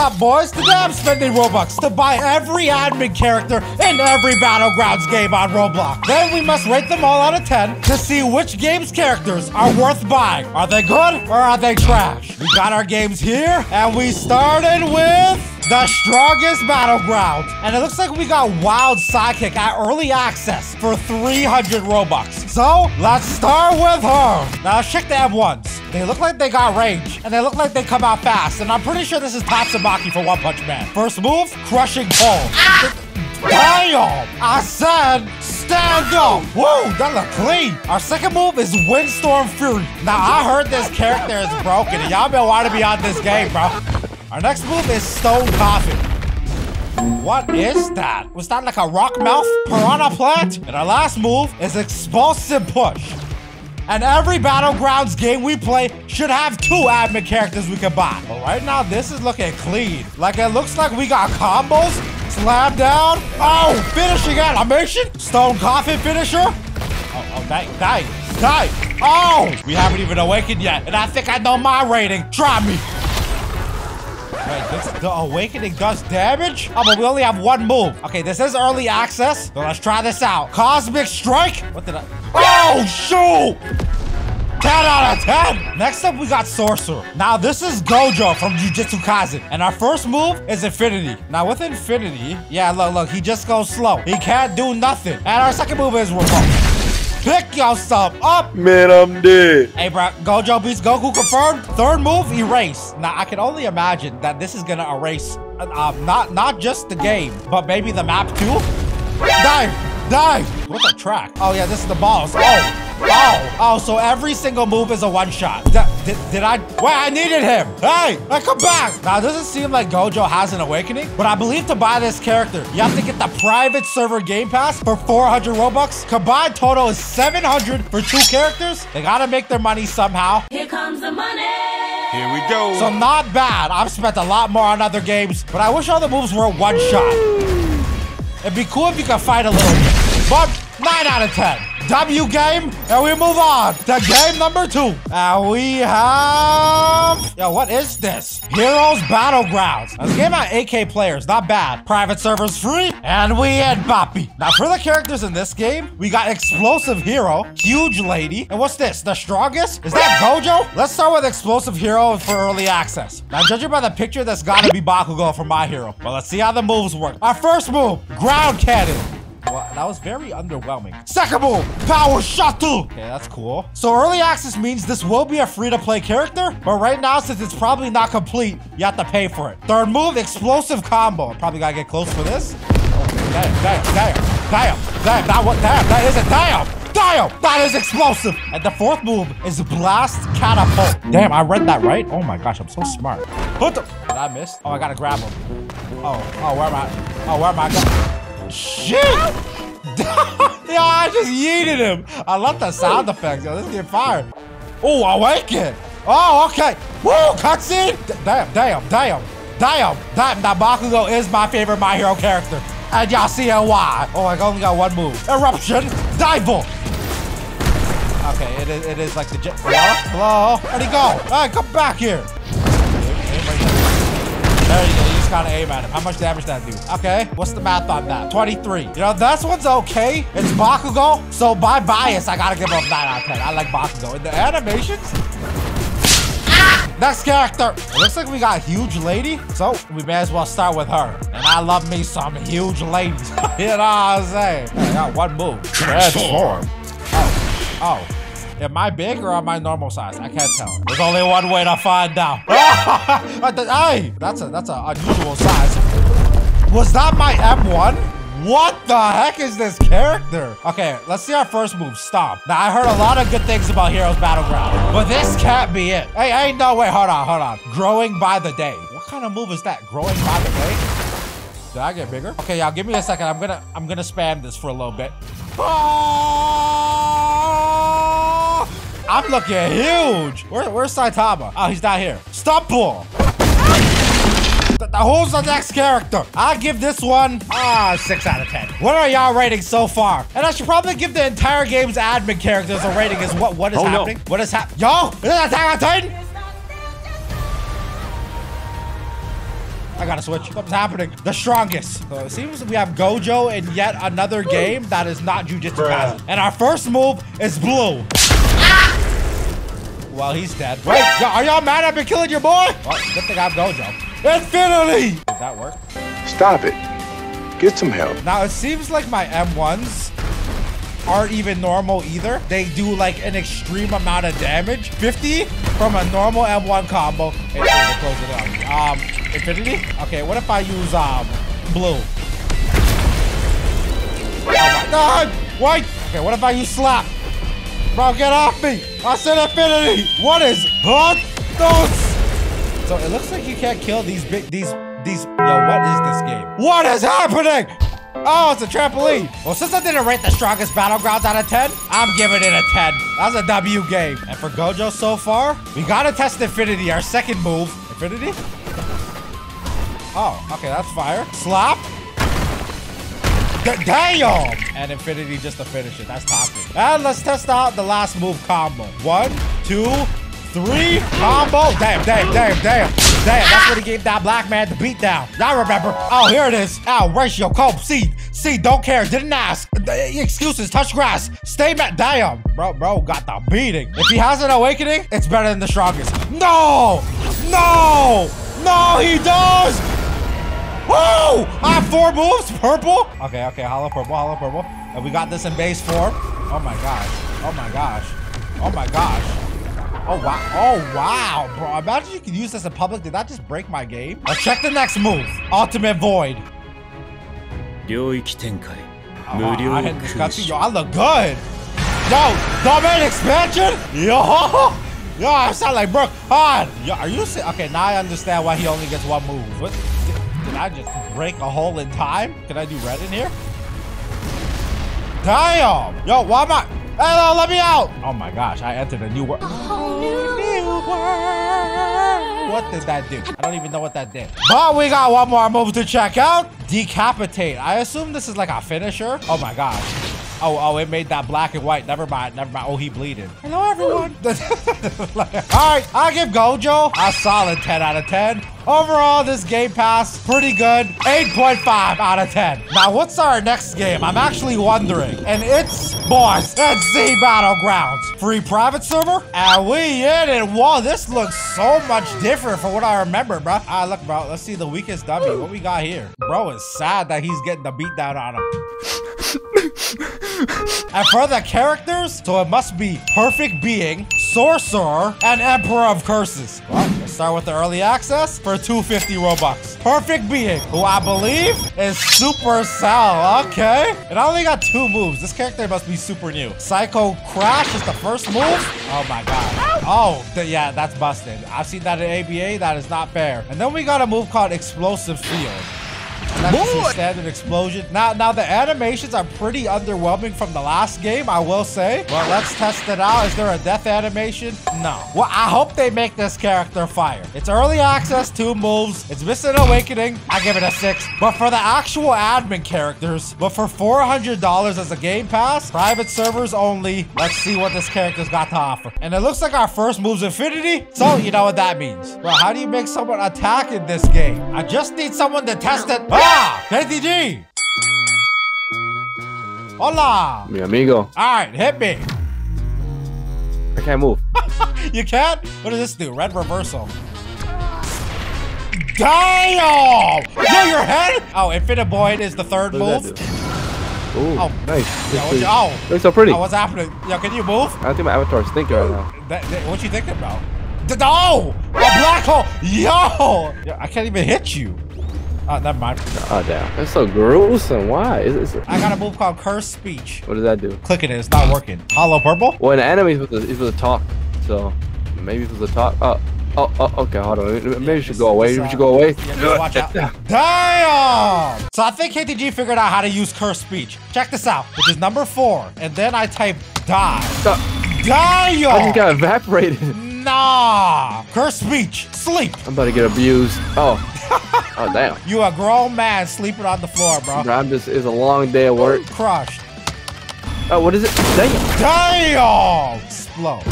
up, boys? Today I'm spending Robux to buy every admin character in every Battlegrounds game on Roblox. Then we must rate them all out of 10 to see which game's characters are worth buying. Are they good or are they trash? We got our games here, and we started with the strongest battleground. And it looks like we got Wild Psychic at early access for 300 Robux. So let's start with her. Now let's check the M1s. They look like they got range, and they look like they come out fast. And I'm pretty sure this is Tatsumaki for One Punch Man. First move, crushing pull. Damn! I said stand up! Whoa, that look clean! Our second move is Windstorm Fury. Now, I heard this character is broken, and y'all been wanting to be on this game, bro. Our next move is Stone Coffin. What is that? Was that like a rock mouth piranha plant? And our last move is Explosive Push. And every Battlegrounds game we play should have two admin characters we can buy. But right now, this is looking clean. Like, it looks like we got combos, slam down. Oh, finishing animation. Stone Coffin finisher. Oh, oh, dang, dang. Oh, we haven't even awakened yet. And I think I know my rating. Try me. Wait, this, the awakening does damage? Oh, but we only have one move. Okay, this is early access. So let's try this out. Cosmic Strike? What did I... Oh, shoot! 10 out of 10! Next up, we got Sorcerer. Now, this is Gojo from Jujutsu Kaisen. And our first move is Infinity. Now, with Infinity, yeah, look, look, he just goes slow. He can't do nothing. And our second move is Remote. Pick yourself up. Man, I'm dead. Hey, bro, Gojo beats Goku confirmed. Third move, erase. Now, I can only imagine that this is gonna erase uh, uh, not not just the game, but maybe the map too. Dive, dive. What's the track? Oh yeah, this is the balls. Oh. Oh, oh, so every single move is a one shot. D did, did I? Wait, I needed him. Hey, I come back. Now, it doesn't seem like Gojo has an awakening, but I believe to buy this character, you have to get the private server game pass for 400 Robux. Combined total is 700 for two characters. They gotta make their money somehow. Here comes the money. Here we go. So not bad. I've spent a lot more on other games, but I wish all the moves were one shot. It'd be cool if you could fight a little bit. But 9 out of 10. W game, and we move on to game number two. And we have... Yo, what is this? Heroes Battlegrounds. This game at 8K players, not bad. Private servers free, and we had Boppy. Now, for the characters in this game, we got Explosive Hero, Huge Lady, and what's this? The strongest? Is that Gojo? Let's start with Explosive Hero for early access. Now, judging by the picture, that's gotta be Bakugo for my hero. But let's see how the moves work. Our first move, Ground Cannon. Well, that was very underwhelming. Second move, power shuttle. Okay, that's cool. So early access means this will be a free-to-play character, but right now, since it's probably not complete, you have to pay for it. Third move, explosive combo. Probably gotta get close for this. Oh, damn, damn, damn, damn, damn, that what, damn, that is a damn. Damn! That is explosive! And the fourth move is Blast Catapult. Damn, I read that right? Oh my gosh, I'm so smart. What the? Did I miss? Oh, I gotta grab him. Oh, oh, where am I? Oh, where am I going? Shit! Yo, I just yeeted him. I love the sound effects. Yo, this get fired. Oh, awaken. Oh, okay. Woo, cutscene. Damn, damn, damn, damn. Damn, that Bakugo is my favorite My Hero character. And y'all see why. Oh, I only got one move. Eruption. Dive Okay, it is, it is like the jet. Hello? Hello? Where'd he go? All right, come back here. There you go kind of aim at him. How much damage that do? Okay, what's the math on that? 23. You know, this one's okay. It's Bakugo, so by bias, I gotta give up 9 out of 10. I like Bakugo. In the animations, Next character. It looks like we got a Huge Lady. So we may as well start with her. And I love me some huge ladies. you know what I'm saying? I got one move. Transform. Oh. Oh. Am I big or am I normal size? I can't tell. There's only one way to find out. hey, that's a that's an unusual size. Was that my M1? What the heck is this character? Okay, let's see our first move, Stomp. Now, I heard a lot of good things about Heroes Battleground, but this can't be it. Hey, hey, no, wait, hold on, hold on. Growing by the day. What kind of move is that? Growing by the day? Did I get bigger? Okay, y'all, give me a second. I'm gonna, I'm gonna spam this for a little bit. Ah! I'm looking huge. Where, where's Saitama? Oh, he's not here. stop Stumble. Who's the next character? I'll give this one, ah, 6 out of 10. What are y'all rating so far? And I should probably give the entire game's admin characters a rating as what, what is oh, happening? No. What is happening? Yo, is that Attack on Titan? I gotta switch. Something's happening. The strongest. So it seems we have Gojo in yet another game that is not Jujutsu Kaisen. And our first move is blue. Well, he's dead. Wait, are y'all mad I've been killing your boy? Well, good thing I have Gojo. Infinity! Did that work? Stop it. Get some help. Now, it seems like my M1s aren't even normal either. They do like an extreme amount of damage. 50 from a normal M1 combo. Hey, we'll close it out. Um, Infinity? Okay, what if I use um blue? Oh my god! Wait! Okay, what if I use slap? Bro, get off me! I said infinity! What is hot? So it looks like you can't kill these big these these yo, what is this game? What is happening? Oh, it's a trampoline. Well, since I didn't rate the strongest battlegrounds out of 10, I'm giving it a 10. That's a W game. And for Gojo so far, we gotta test Infinity, our second move. Infinity? Oh, okay, that's fire. Slap. D damn! And Infinity just to finish it. That's toxic. And let's test out the last move combo. One, two, three, combo. Damn, damn, damn, damn. Damn, that's what he gave that black man the beat down. I remember. Oh, here it is. Ow, ratio, cope, C. C, don't care, didn't ask. Excuses, touch grass. Stay mad. Damn. Bro, bro got the beating. If he has an awakening, it's better than the strongest. No! No! No, he does! Oh! Ah, four moves, purple. Okay, okay, hollow purple, hollow purple. And we got this in base form. Oh my gosh. Oh my gosh. Oh my gosh. Oh wow. Oh wow, bro. Imagine you could use this in public. Did that just break my game? Let's check the next move. Ultimate Void. Oh, I, disgusting. Yo, I look good. Yo, domain expansion? Yo! Yo, I sound like Brooke Hahn. Yo, are you Okay, now I understand why he only gets one move. What? Did, I just break a hole in time? Can I do red in here? Damn. Yo, why am I? Hello, let me out. Oh my gosh, I entered a new world. What did that do? I don't even know what that did. But we got one more move to check out. Decapitate. I assume this is like a finisher. Oh my gosh. Oh, oh, it made that black and white. Never mind, never mind. Oh, he bleeding. Hello, everyone. All right, I'll give Gojo a solid 10 out of 10. Overall, this Game Pass, pretty good. 8.5 out of 10. Now, what's our next game? I'm actually wondering. And it's, boys, let's see Battlegrounds. Free private server? And we in it. Whoa, this looks so much different from what I remember, bro. All right, look, bro. Let's see the weakest W. What we got here? Bro, it's sad that he's getting the beat down on him. And for the characters, so it must be Perfect Being, Sorcerer, and Emperor of Curses. Well, let's start with the early access for 250 Robux. Perfect Being, who I believe is Supercell. Okay. And I only got two moves. This character must be super new. Psycho Crash is the first move. Oh my god. Oh, yeah, that's busted. I've seen that in ABA. That is not fair. And then we got a move called Explosive Field. And That's just a standard explosion. Now, now the animations are pretty underwhelming from the last game, I will say. Well, let's test it out. Is there a death animation? No. Well, I hope they make this character fire. It's early access, two moves. It's missing awakening. I give it a six. But for the actual admin characters, but for $400 as a game pass, private servers only, let's see what this character's got to offer. And it looks like our first move's infinity. So you know what that means. Bro, how do you make someone attack in this game? I just need someone to test it. Ah, KTG. Hola. Mi amigo. All right, hit me. I can't move. You can't? What does this do? Red reversal. Damn! Yo, your head? Oh, Infinite Void is the third What move. does that do? Ooh, Oh. nice. Yo, you, oh, Looks so pretty. oh, what's happening? Yo, can you move? I think my avatar is thinking right now. That, that- what you thinking about? No! A black hole! Yo! Yo, I can't even hit you. Oh, never mind. Oh, damn. That's so gruesome. Why? Is this, I got a move called Curse Speech. what does that do? Clicking it, it's not working. Hollow purple? Well, in the anime, he's supposed to, he's supposed to talk. So, maybe he's supposed to talk. Oh, oh, oh, okay, hold on. Maybe we should go away. We should go away. Yeah, watch out. Damn! So I think KTG figured out how to use curse speech. Check this out, which is number four. And then I type die. Stop. I just Damn! got evaporated. Nah! Curse speech. Sleep. I'm about to get abused. Oh. Oh, damn. You a grown man sleeping on the floor, bro. Bro, I'm just, it's a long day of work. Crushed. Oh, what is it? Damn. Damn! Explode.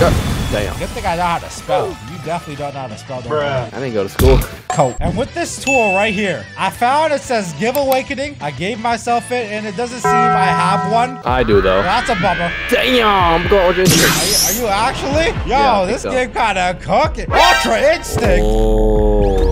God Damn. Good thing I know how to spell. You definitely don't know how to spell the word. I didn't go to school. coat. And with this tool right here, I found it says give awakening. I gave myself it and it doesn't seem I have one. I do though. That's a bummer. Damn, gorgeous. Are you, are you actually? Yo, Yeah, this so. game kind of cooking. Ultra instinct. Oh.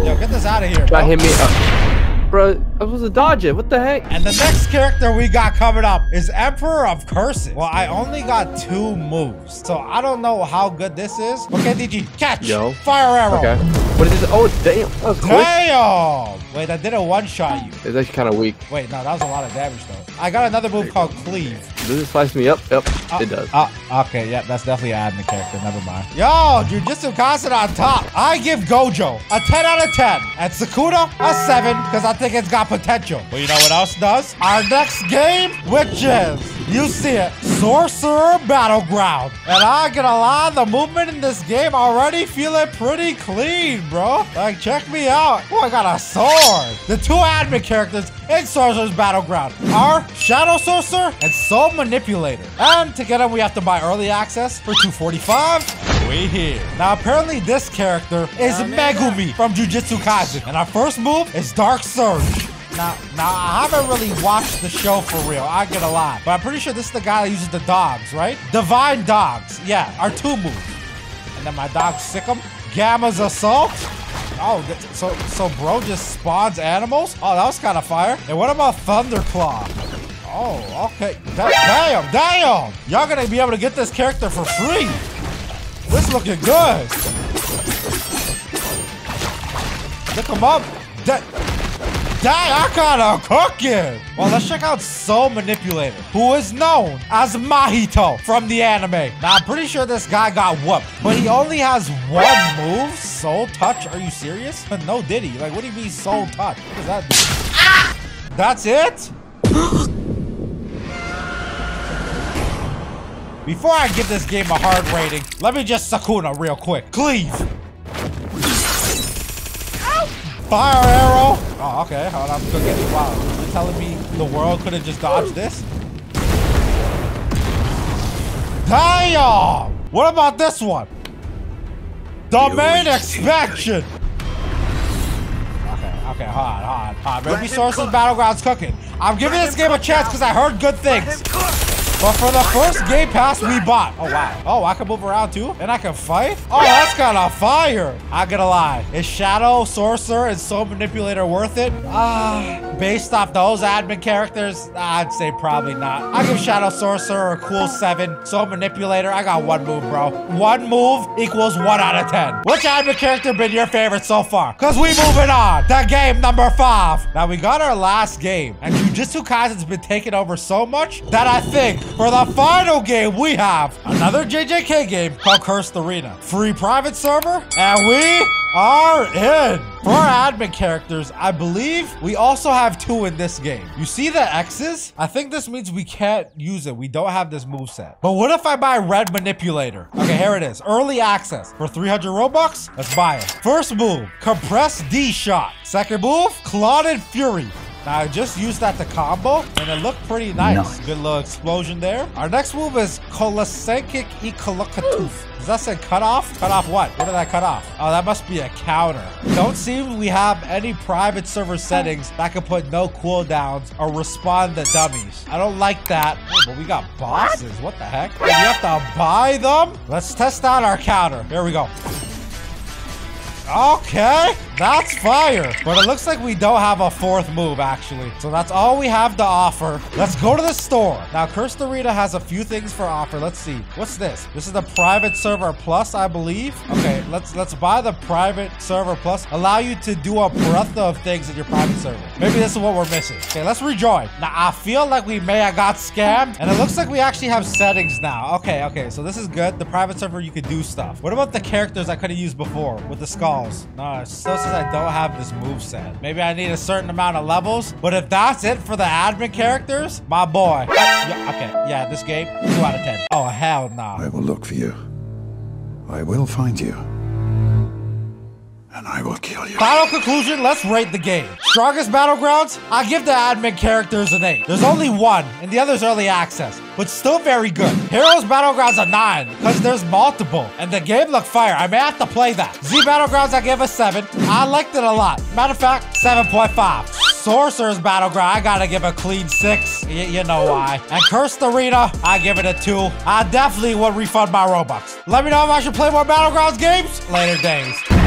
Yo, get this out of here, Try bro. hit me up. Bro, I was supposed to dodge it. What the heck? And the next character we got coming up is Emperor of Curses. Well, I only got two moves, so I don't know how good this is. Okay, DG, catch. Yo. Fire arrow. Okay. What is this? Oh, damn. That was quick. Damn. Wait, that didn't one-shot you. It's actually kind of weak. Wait, no, that was a lot of damage, though. I got another move called Cleave. Does it slice me up? Yep, Uh, it does. Uh, okay, yeah, that's definitely an admin character. Never mind. Yo, Jujutsu Kaisen on top. I give Gojo a 10 out of 10. And Sukuna a 7 because I think it's got potential. But you know what else does? Our next game, which is, you see it, Sorcerer Battleground. And I gonna lie, the movement in this game already feeling pretty clean, bro. Like, check me out. Oh, I got a sword. The two admin characters in Sorcerer's Battleground are Shadow Sorcerer and Soul Manipulator. And to get them, we have to buy early access for 245. We here. Now, apparently this character is Megumi from Jujutsu Kaisen. And our first move is Dark Surge. Now, now I haven't really watched the show for real. I get a lot, but I'm pretty sure this is the guy that uses the dogs, right? Divine dogs, yeah, our two moves. And then my dog sick 'em. Gamma's assault. Oh, so so bro just spawns animals? Oh, that was kind of fire. And what about Thunderclaw? Oh, okay. Da- damn, damn. Y'all gonna be able to get this character for free. This looking good. Look him up. Da- Dang, I kinda cooking. Well, let's check out Soul Manipulator, who is known as Mahito from the anime. Now, I'm pretty sure this guy got whooped, but he only has one move, Soul Touch. Are you serious? No, did he? Like, what do you mean Soul Touch? What does that? That's it? Before I give this game a hard rating, let me just Sukuna real quick. Cleave. Fire arrow. Oh, okay. Hold on. I'm. Wow. You're telling me the world could have just dodged this? Damn! What about this one? Domain expansion. Okay, okay, hold on, hold on, hold on. Maybe Sources Battlegrounds cooking. I'm giving this game a chance because I heard good things. But for the first game pass we bought. Oh, wow. Oh, I can move around too? And I can fight? Oh, that's kind of fire. I gotta lie. Is Shadow, Sorcerer, and Soul Manipulator worth it? Ah, based off those admin characters, I'd say probably not. I give Shadow Sorcerer a cool 7. Soul Manipulator, I got one move, bro. One move equals 1 out of 10. Which admin character been your favorite so far? Because we moving on to game number 5. Now, we got our last game, and Jujutsu Kaisen's been taking over so much that I think for the final game, we have another JJK game called Cursed Arena. Free private server, and we are in. For our admin characters, I believe we also have two in this game. You see the X's? I think this means we can't use it. We don't have this moveset. But what if I buy Red Manipulator? Okay, here it is. Early access for 300 Robux. Let's buy it. First move, Compressed D Shot. Second move, Clotted Fury. Now, I just used that to combo, and it looked pretty nice. Good little explosion there. Our next move is Kolosenkik Ikolokatuf. Does that say cut off? Cut off what? What did I cut off? Oh, that must be a counter. Don't seem we have any private server settings that can put no cooldowns or respond to dummies. I don't like that. Oh, but we got bosses. What the heck? And you have to buy them? Let's test out our counter. Here we go. Okay, that's fire. But it looks like we don't have a fourth move, actually. So that's all we have to offer. Let's go to the store. Now, Cursed Arena has a few things for offer. Let's see. What's this? This is the private server plus, I believe. Okay, let's let's buy the private server plus. Allow you to do a breadth of things in your private server. Maybe this is what we're missing. Okay, let's rejoin. Now, I feel like we may have got scammed. And it looks like we actually have settings now. Okay, okay, so this is good. The private server, you could do stuff. What about the characters I could have used before with the skulls? No, it says I don't have this move set. Maybe I need a certain amount of levels. But if that's it for the admin characters, my boy. Yeah, okay, yeah, this game, 2 out of 10. Oh, hell no. I will look for you. I will find you. And I will kill you. Final conclusion, let's rate the game. Strongest Battlegrounds? I give the admin characters an 8. There's only one, and the other's early access, but still very good. Heroes Battlegrounds a 9, because there's multiple, and the game looked fire. I may have to play that. Z Battlegrounds, I give a 7. I liked it a lot. Matter of fact, 7.5. Sorcerer's Battleground, I gotta give a clean 6. Y you know why. And Cursed Arena, I give it a 2. I definitely would refund my Robux. Let me know if I should play more Battlegrounds games later days.